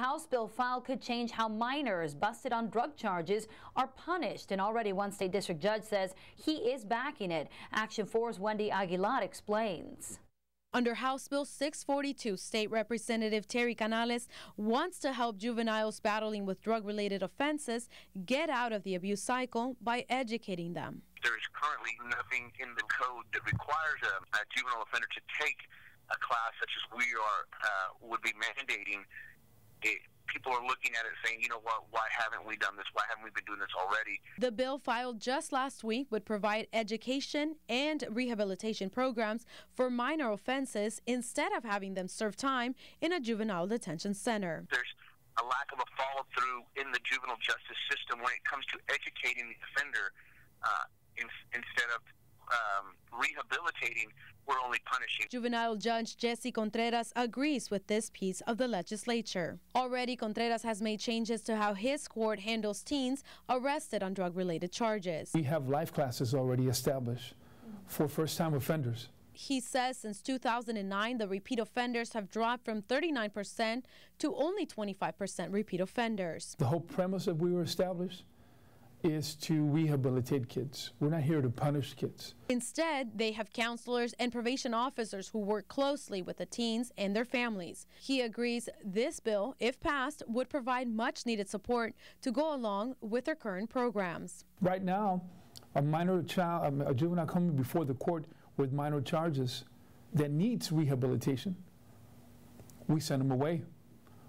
House bill filed could change how minors busted on drug charges are punished. And already one state district judge says he is backing it. Action 4's Wendy Aguilar explains. Under House Bill 642, State Representative Terry Canales wants to help juveniles battling with drug related offenses get out of the abuse cycle by educating them. There's currently nothing in the code that requires a, a juvenile offender to take a class such as we are uh, would be mandating. It, people are looking at it saying, you know what, why haven't we done this? Why haven't we been doing this already? The bill filed just last week would provide education and rehabilitation programs for minor offenses instead of having them serve time in a juvenile detention center. There's a lack of a follow through in the juvenile justice system when it comes to educating the offender uh, in, instead of um, rehabilitating, we're only punishing. Juvenile Judge Jesse Contreras agrees with this piece of the legislature. Already, Contreras has made changes to how his court handles teens arrested on drug related charges. We have life classes already established for first time offenders. He says since 2009, the repeat offenders have dropped from 39% to only 25% repeat offenders. The whole premise that we were established is to rehabilitate kids. We're not here to punish kids. Instead, they have counselors and probation officers who work closely with the teens and their families. He agrees this bill, if passed, would provide much needed support to go along with their current programs. Right now, a minor child, um, a juvenile coming before the court with minor charges that needs rehabilitation, we send them away.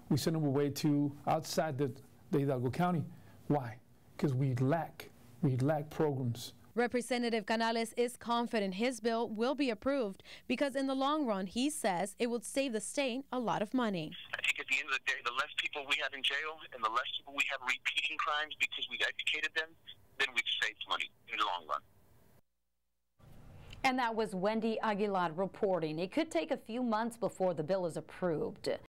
We send them away to outside the, the Hidalgo County. Why? Because we lack, we lack programs. Representative Canales is confident his bill will be approved because in the long run, he says it would save the state a lot of money. I think at the end of the day, the less people we have in jail and the less people we have repeating crimes because we've educated them, then we've saved money in the long run. And that was Wendy Aguilar reporting. It could take a few months before the bill is approved.